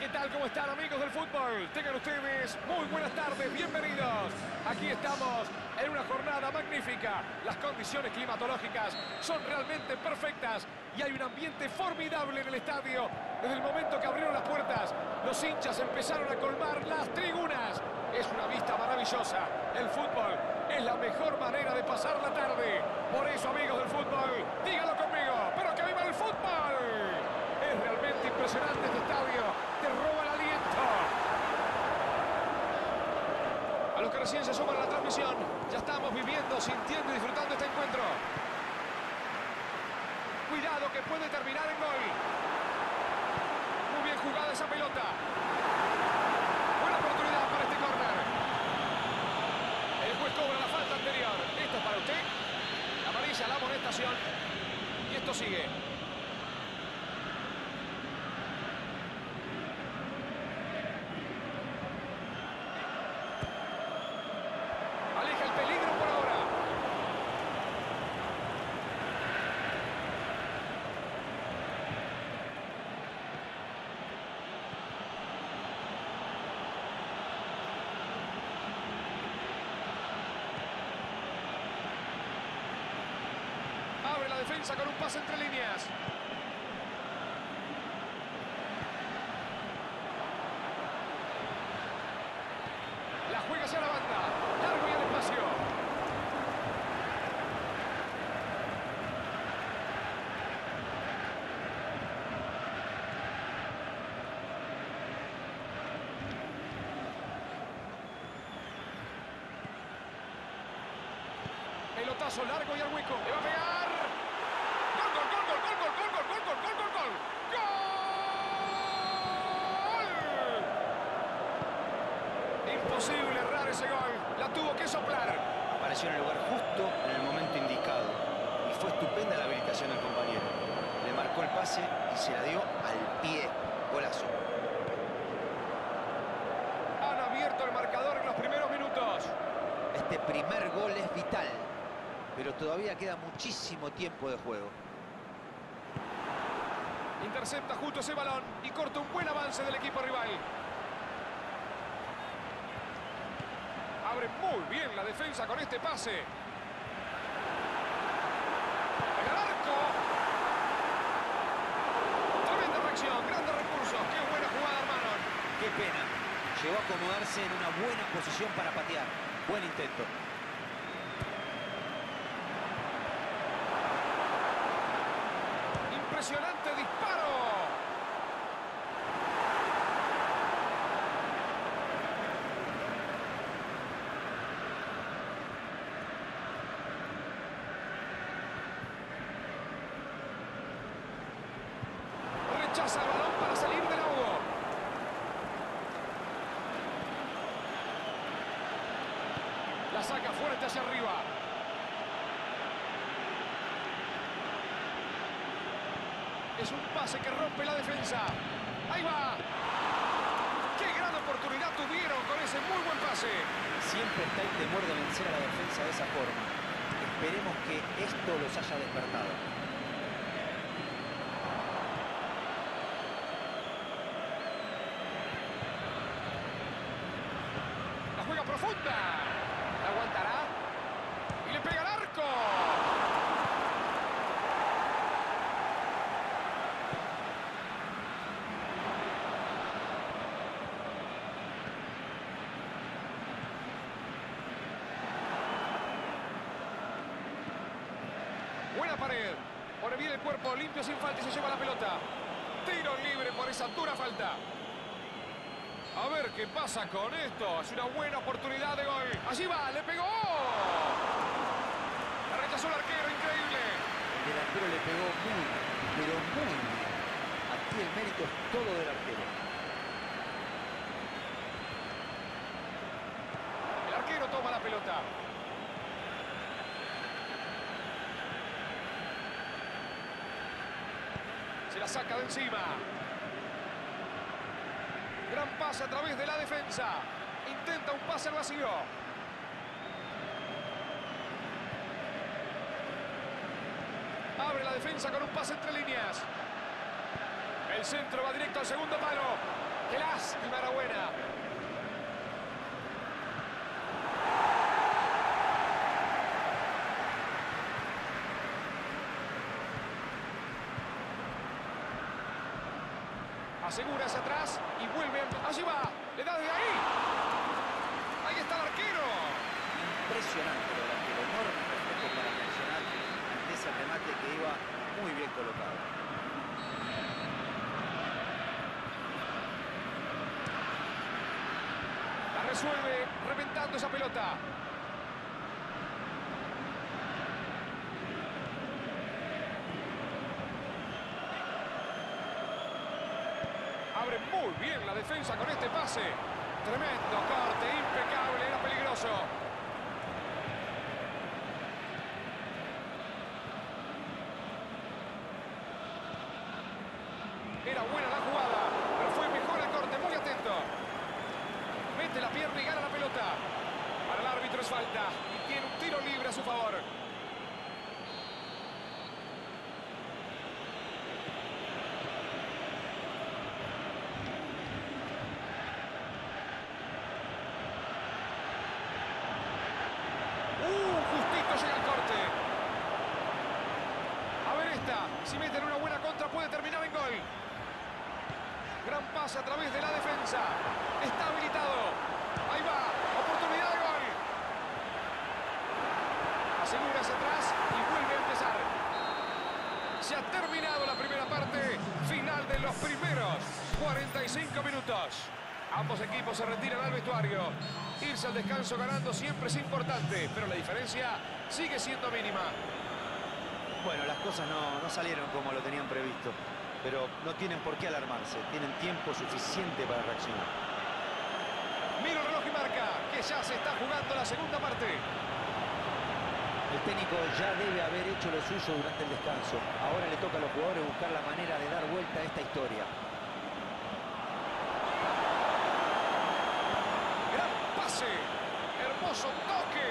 ¿qué tal? ¿Cómo están amigos del fútbol? Tengan ustedes muy buenas tardes, bienvenidos. Aquí estamos en una jornada magnífica. Las condiciones climatológicas son realmente perfectas y hay un ambiente formidable en el estadio. Desde el momento que abrieron las puertas, los hinchas empezaron a colmar las tribunas. Es una vista maravillosa. El fútbol es la mejor manera de pasar la tarde. Por eso, amigos del fútbol, díganlo conmigo, pero que viva el fútbol. Es realmente impresionante este estadio. Te roba el aliento. A los que recién se suman a la transmisión, ya estamos viviendo, sintiendo y disfrutando este encuentro. Cuidado que puede terminar en gol. Muy bien jugada esa pelota. Buena oportunidad para este córner. El juez cobra la falta anterior. Esto es para usted. Amarilla la amonestación. Y esto sigue. Aleja el peligro por ahora. Abre la defensa con un pase entre líneas. La juega hacia la banda. Largo y al espacio. Pelotazo largo y al hueco. Le va a pegar. Imposible errar ese gol. La tuvo que soplar. Apareció en el lugar justo en el momento indicado. Y fue estupenda la habilitación del compañero. Le marcó el pase y se la dio al pie. Golazo. Han abierto el marcador en los primeros minutos. Este primer gol es vital. Pero todavía queda muchísimo tiempo de juego. Intercepta justo ese balón y corta un buen avance del equipo rival. Abre muy bien la defensa con este pase. ¡En el arco! Tremenda reacción, grandes recursos. ¡Qué buena jugada, hermano! Qué pena. Llegó a acomodarse en una buena posición para patear. Buen intento. ¡Impresionante disparo! El balón para salir del auto. La saca fuerte hacia arriba. Es un pase que rompe la defensa. Ahí va. ¡Qué gran oportunidad tuvieron con ese muy buen pase! Siempre está el temor de vencer a la defensa de esa forma. Esperemos que esto los haya despertado. La juega profunda. La aguantará. Y le pega al arco. Buena pared. Pone bien el cuerpo limpio sin falta y se lleva la pelota. Tiro libre por esa dura falta. A ver qué pasa con esto. Es una buena oportunidad de gol. Allí va, le pegó. La rechazó el arquero, increíble. El delantero le pegó muy, pero muy bien. Aquí el mérito es todo del arquero. El arquero toma la pelota. La saca de encima. Gran pase a través de la defensa. Intenta un pase al vacío. Abre la defensa con un pase entre líneas. El centro va directo al segundo palo. ¡Qué lástima era buena! Asegura hacia atrás y vuelve. Allí va. Le da de ahí. Ahí está el arquero. Impresionante el arquero. Enorme respeto para Nacional ante ese remate que iba muy bien colocado. La resuelve reventando esa pelota. Muy bien la defensa con este pase. Tremendo corte, impecable, era peligroso. Era buena la jugada, pero fue mejor el corte, muy atento. Mete la pierna y gana la pelota. Para el árbitro es falta y tiene un tiro libre a su favor. ¡Uh! Justito llega el corte. A ver esta. Si meten una buena contra puede terminar en gol. A través de la defensa. Está habilitado. Ahí va. Oportunidad de gol. Asegura hacia atrás y vuelve a empezar. Se ha terminado la primera parte. Final de los primeros 45 minutos. Ambos equipos se retiran al vestuario. Irse al descanso ganando siempre es importante, pero la diferencia sigue siendo mínima. Bueno, las cosas no, no salieron como lo tenían previsto, pero no tienen por qué alarmarse. Tienen tiempo suficiente para reaccionar. Mira el reloj y marca que ya se está jugando la segunda parte. El técnico ya debe haber hecho lo suyo durante el descanso. Ahora le toca a los jugadores buscar la manera de dar vuelta a esta historia. Gran pase. Hermoso toque.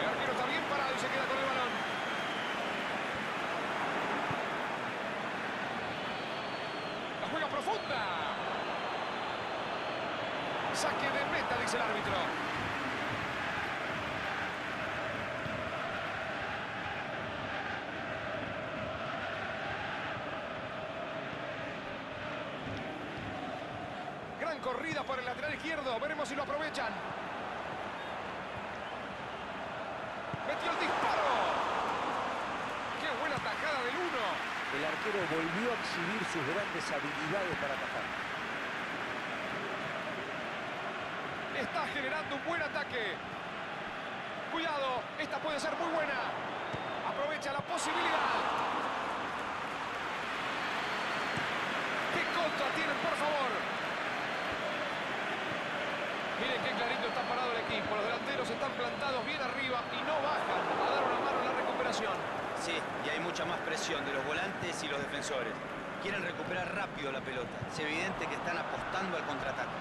El arquero está bien parado y se queda con el balón. Profunda. Saque de meta, dice el árbitro. Gran corrida por el lateral izquierdo. Veremos si lo aprovechan. Metió el disparo. ¡Qué buena tajada del uno! El arquero volvió a exhibir sus grandes habilidades para atajar. Está generando un buen ataque. Cuidado, esta puede ser muy buena. Aprovecha la posibilidad. ¡Qué contra tienen, por favor! Miren qué clarito está parado el equipo. Los delanteros están plantados bien arriba y no bajan a dar una mano en la recuperación. Sí, y hay mucha más presión de los volantes y los defensores. Quieren recuperar rápido la pelota. Es evidente que están apostando al contraataque.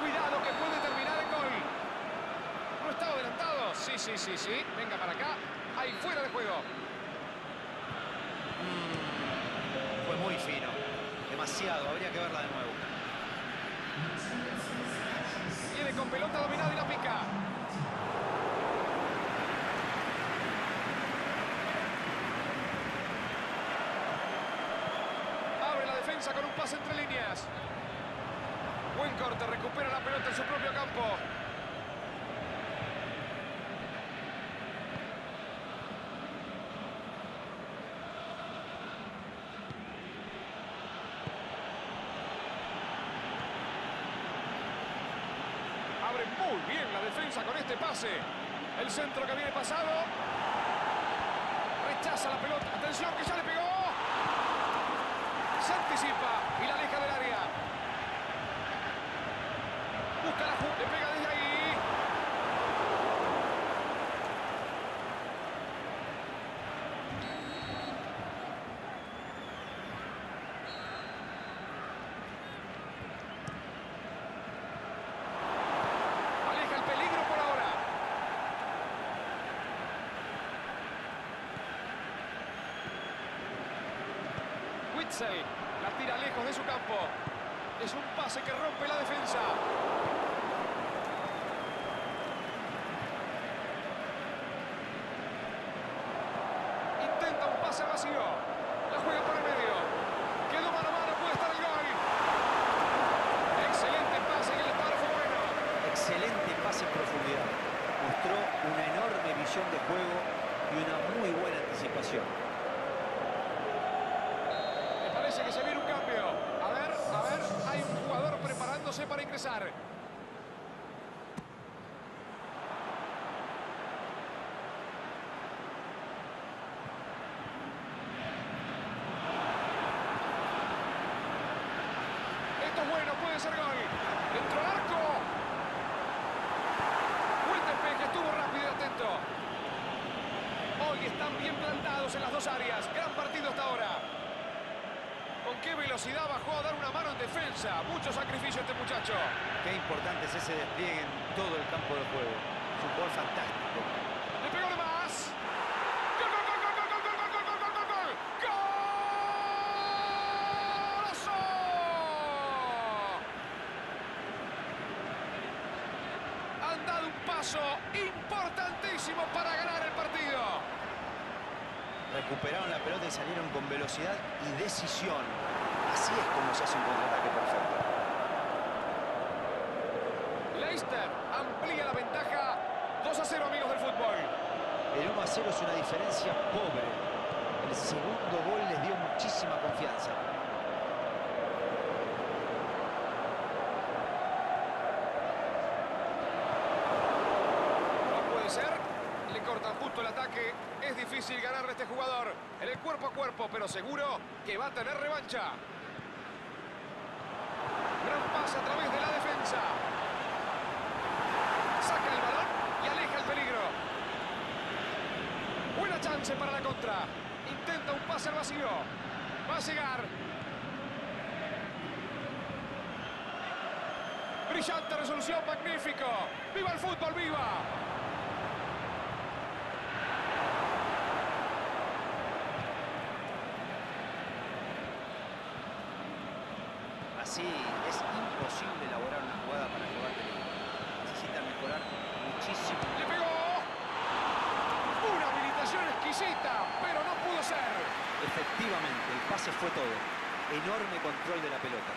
Cuidado que puede terminar en gol. ¿No estaba adelantado? Sí, sí, sí, sí. Venga para acá. Ahí fuera de juego. Fue muy fino. Demasiado. Habría que verla de nuevo. Viene con pelota dominada y la pica. Con un pase entre líneas. Buen corte, recupera la pelota en su propio campo. Abre muy bien la defensa con este pase. El centro que viene pasado. Rechaza la pelota. Atención que ya le pegó. Se anticipa y la aleja del área. Busca la ju- le pega desde ahí. Aleja el peligro por ahora. La tira lejos de su campo. Es un pase que rompe la defensa. Intenta un pase vacío. La juega por el medio. Quedó mano a mano, puede estar el gol. Excelente pase y el disparo fue bueno. Excelente pase en profundidad. Mostró una enorme visión de juego y una muy buena anticipación. Parece que se viene un cambio. A ver, a ver, hay un jugador preparándose para ingresar. Esto es bueno, puede ser gol. Dentro del arco. Buen despeje, estuvo rápido y atento. Hoy están bien plantados en las dos áreas. Gran partido hasta ahora. Con qué velocidad bajó a dar una mano en defensa. Mucho sacrificio este muchacho. Qué importante es ese despliegue en todo el campo de juego. Es un gol fantástico. Le pegó de más. ¡Gol, gol, gol, gol, gol, gol, gol, gol, gol, gol, gol, gol! ¡Golazo! Han dado un paso importantísimo para ganar el partido. Recuperaron la pelota y salieron con velocidad y decisión. Así es como se hace un contraataque perfecto. Leicester amplía la ventaja. 2 a 0, amigos del fútbol. El 1 a 0 es una diferencia pobre. El segundo gol les dio muchísima confianza. No puede ser. Le cortan justo el ataque. Es difícil ganarle a este jugador. En el cuerpo a cuerpo, pero seguro que va a tener revancha. A través de la defensa. Saca el balón y aleja el peligro. Buena chance para la contra. Intenta un pase al vacío. Va a llegar. Brillante resolución, magnífico. ¡Viva el fútbol, viva! Así es imposible elaborar una jugada para jugar peligro. Necesitan mejorar muchísimo. ¡Le pegó! Una habilitación exquisita, pero no pudo ser. Efectivamente, el pase fue todo. Enorme control de la pelota.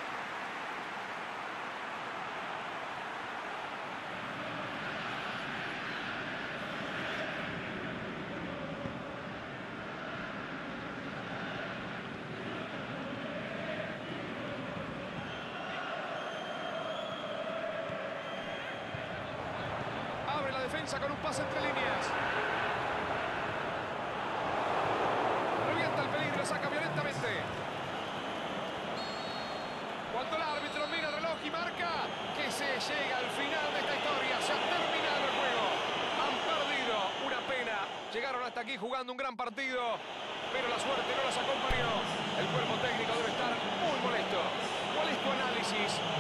defensa con un pase entre líneas. Revienta el peligro, saca violentamente. Cuando el árbitro mira el reloj y marca que se llega al final de esta historia. Se ha terminado el juego. Han perdido una pena. Llegaron hasta aquí jugando un gran partido, pero la suerte no los acompañó. El cuerpo técnico debe estar muy molesto. ¿Cuál es tu análisis?